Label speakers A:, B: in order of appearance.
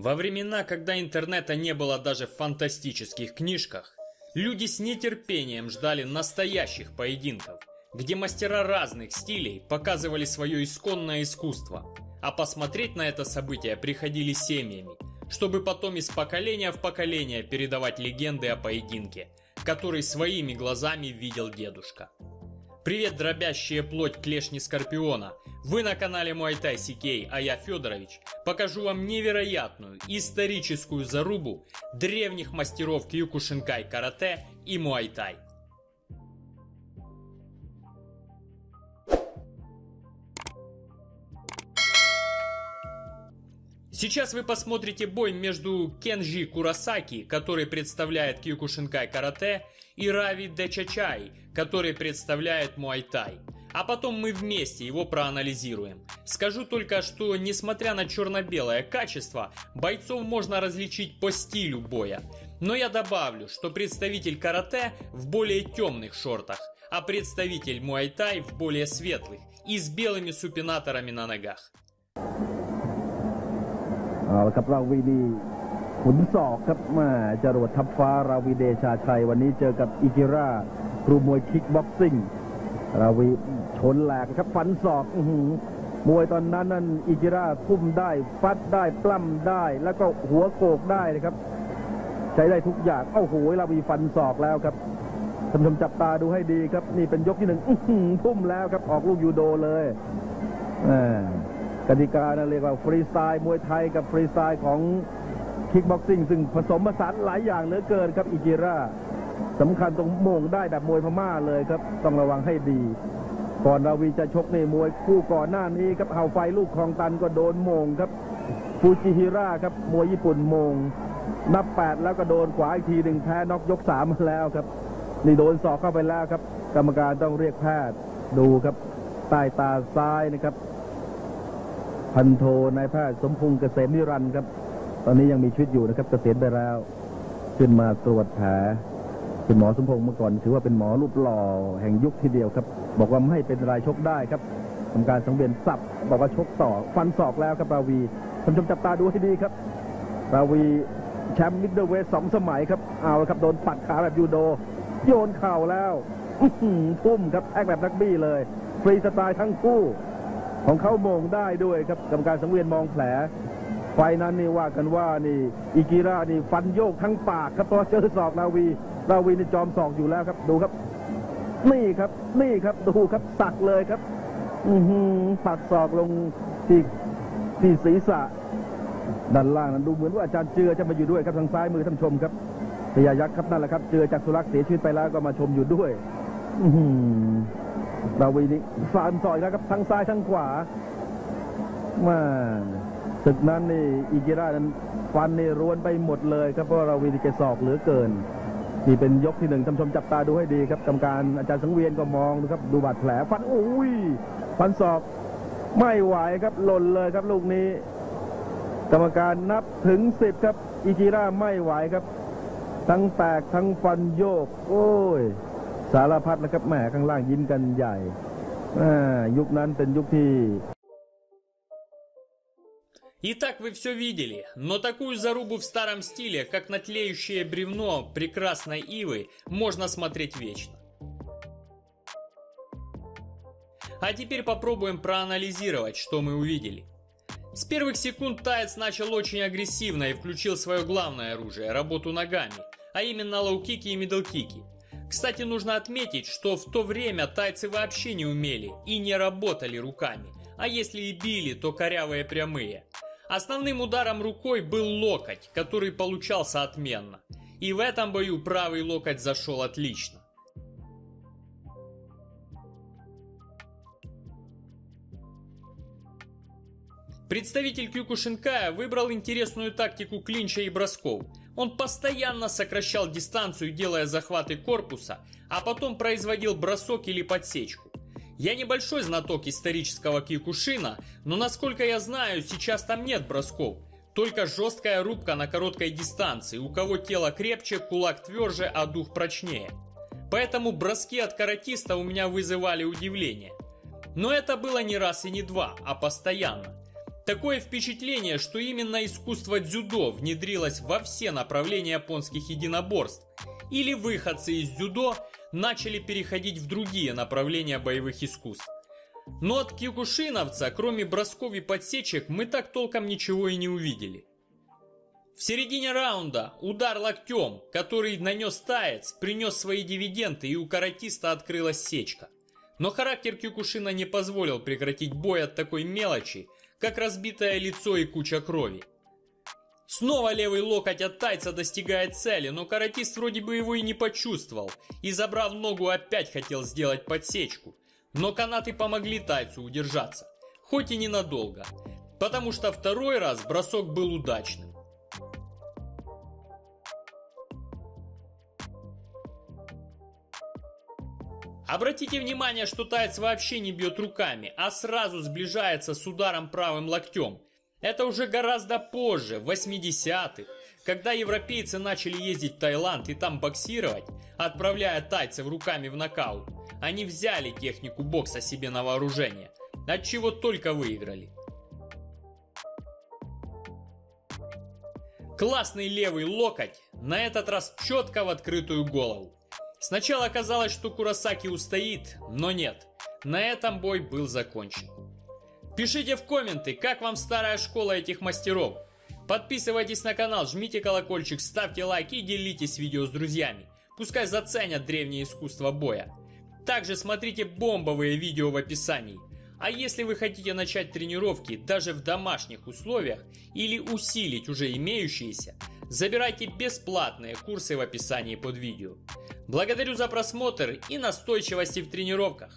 A: Во времена, когда интернета не было даже в фантастических книжках, люди с нетерпением ждали настоящих поединков, где мастера разных стилей показывали свое исконное искусство, а посмотреть на это событие приходили семьями, чтобы потом из поколения в поколение передавать легенды о поединке, который своими глазами видел дедушка. Привет, дробящая плоть клешни Скорпиона! Вы на канале Муайтай Сикей, а я Федорович. Покажу вам невероятную историческую зарубу древних мастеров Кьюкушинкай карате и Муайтай. Сейчас вы посмотрите бой между Кенжи Курасаки, который представляет Кьюкушинкай карате, и Рави Дечачай, который представляет Муайтай. А потом мы вместе его проанализируем. Скажу только, что несмотря на черно-белое качество, бойцов можно различить по стилю боя. Но я добавлю, что представитель карате в более темных шортах, а представитель муайтай в более светлых и с белыми супинаторами на ногах.
B: เอาละครับราวีดีขุนศอกครับมาจรวดทับฟ้าราวีเดชาชัย วันนี้เจอกับอิกิระครูมวยคิกบ็อกซิ่งราวีชนแหลกครับฟันศอกอมวยตอนนั้นนั่นอิกิระทุ่มได้ฟัดได้ปล้ำได้ แล้วก็หัวโกกได้นะครับ ใช้ได้ทุกอย่างเอ้าโหราวีฟันศอกแล้วครับท่านผู้ชมจับตาดูให้ดีครับ นี่เป็นยกที่หนึ่งอื้อหือทุ่มแล้วครับออกลูกยูโดเลยอ่า กติกานะเรียกว่าฟรีสไตล์มวยไทยกับฟรีสไตล์ของคิกบ็อกซิ่งซึ่งผสมผสานหลายอย่างเหลือเกินครับอิกิระสำคัญตรงโมงได้แบบมวยพม่าเลยครับ ต้องระวังให้ดี ก่อนราวีจะชกในมวยคู่ก่อนหน้านี้ครับเฮาไฟลูกคลองตันก็โดนโมงครับฟูจิฮิระครับมวยญี่ปุ่นโมง นับแปดแล้วก็โดนขวาอีกทีหนึ่งแพ้น็อกยกสามมาแล้วครับ นี่โดนศอกเข้าไปแล้วครับ กรรมการต้องเรียกแพทย์ดูครับใต้ตาซ้ายนะครับ พันโทนายแพทย์สมพงษ์เกษมนิรันดร์ครับ ตอนนี้ยังมีชีวิตอยู่นะครับ เกษียณไปแล้ว ขึ้นมาตรวจแผลคุณหมอสมพงษ์เมื่อก่อนถือว่าเป็นหมอรูปหล่อแห่งยุคทีเดียวครับ บอกว่าไม่เป็นไรชกได้ครับทำการสังเวียนสับบอกว่าชกต่อฟันศอกแล้วครับราวีท่านผู้ชมจับตาดูให้ดีครับ ราวีแชมป์มิดเดิลเวทสองสมัยครับเอาละครับโดนปัดขาแบบยูโด โยนเข่าแล้วอืพุ่มครับแอคแบบนักบี้เลย ฟรีสไตล์ทั้งคู่ ของเขาโมงได้ด้วยครับกรรมการสังเวียนมองแผล ไฟนั้นนี่ว่ากันว่านี่อิกิระนี่ฟันโยกทั้งปากครับเพราะว่าเจอศอกราวีราวีนี่จอมศอกอยู่แล้วครับดูครับ นี่ครับนี่ครับดูครับตักเลยครับ อือหือปักศอกลงที่ที่ศีรษะด้านล่างนั้นดูเหมือนว่าอาจารย์เจือจะมาอยู่ด้วยครับทางซ้ายมือท่านชมครับพยายักษ์ครับนั่นแหละครับ เจือจากสุรักษ์เสียชีวิตไปแล้วก็มาชมอยู่ด้วย อือหือ ราวีนี่ฟานซอยแล้วครับทั้งซ้ายทั้งขวามาศึกนั้นนี่อิกิระนั้นฟันนี่รวนไปหมดเลยครับเพราะราวีนี่แกศอกเหลือเกินนี่เป็นยกที่หนึ่งท่านชมจับตาดูให้ดีครับกรรมการอาจารย์สังเวียนก็มองดูครับดูบาดแผลฟันอุ้ยฟันศอกไม่ไหวครับหล่นเลยครับลูกนี้ กรรมการนับถึงสิบครับอิจิระไม่ไหวครับ ทั้งแตกทั้งฟันโยก โอ้ย สารพัดนะครับแหมข้างล่างยิ้มกันใหญ่อ่ายุคนั้นเป็นยุคที่
A: Итак, вы все видели, но такую зарубу в старом стиле, как на тлеющее бревно прекрасной ивы, можно смотреть вечно. А теперь попробуем проанализировать, что мы увидели. С первых секунд Таец начал очень агрессивно и включил свое главное оружие – работу ногами, а именно лоу-кики и мидл-кики. кстати, нужно отметить, что в то время тайцы вообще не умели и не работали руками, а если и били, то корявые прямые. Основным ударом рукой был локоть, который получался отменно. И в этом бою правый локоть зашел отлично. Представитель Киокушинкая выбрал интересную тактику клинча и бросков. Он постоянно сокращал дистанцию, делая захваты корпуса, а потом производил бросок или подсечку. Я небольшой знаток исторического Кикушина, но насколько я знаю, сейчас там нет бросков. Только жесткая рубка на короткой дистанции, у кого тело крепче, кулак тверже, а дух прочнее. Поэтому броски от каратиста у меня вызывали удивление. Но это было не раз и не два, а постоянно. Такое впечатление, что именно искусство дзюдо внедрилось во все направления японских единоборств, или выходцы из дзюдо начали переходить в другие направления боевых искусств. Но от кикушиновца, кроме бросков и подсечек, мы так толком ничего и не увидели. В середине раунда удар локтем, который нанес таец, принес свои дивиденды и у каратиста открылась сечка. Но характер Кюкушина не позволил прекратить бой от такой мелочи, как разбитое лицо и куча крови. Снова левый локоть от тайца достигает цели, но каратист вроде бы его и не почувствовал, и забрав ногу опять хотел сделать подсечку. Но канаты помогли тайцу удержаться, хоть и ненадолго, потому что второй раз бросок был удачным. Обратите внимание, что тайц вообще не бьет руками, а сразу сближается с ударом правым локтем. Это уже гораздо позже, в 80-х, когда европейцы начали ездить в Таиланд и там боксировать, отправляя тайцев руками в нокаут. Они взяли технику бокса себе на вооружение, от чего только выиграли. Классный левый локоть, на этот раз четко в открытую голову. Сначала казалось, что Курасаки устоит, но нет. На этом бой был закончен. Пишите в комменты, как вам старая школа этих мастеров. Подписывайтесь на канал, жмите колокольчик, ставьте лайки и делитесь видео с друзьями. Пускай заценят древнее искусство боя. Также смотрите бомбовые видео в описании. А если вы хотите начать тренировки даже в домашних условиях или усилить уже имеющиеся, забирайте бесплатные курсы в описании под видео. Благодарю за просмотр и настойчивости в тренировках.